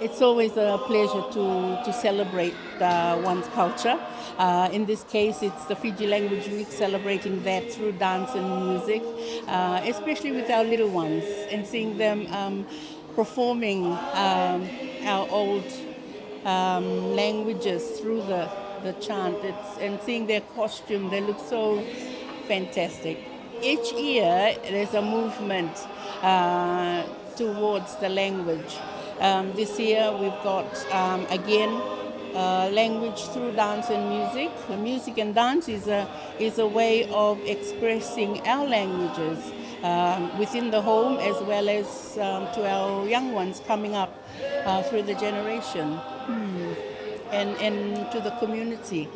it's always a pleasure to, to celebrate uh, one's culture. Uh, in this case, it's the Fiji Language Week, celebrating that through dance and music, uh, especially with our little ones, and seeing them um, performing um, our old um, languages through the, the chant. It's, and seeing their costume, they look so fantastic. Each year, there's a movement uh, towards the language. Um, this year, we've got um, again uh, language through dance and music. The music and dance is a, is a way of expressing our languages um, within the home as well as um, to our young ones coming up uh, through the generation and, and to the community.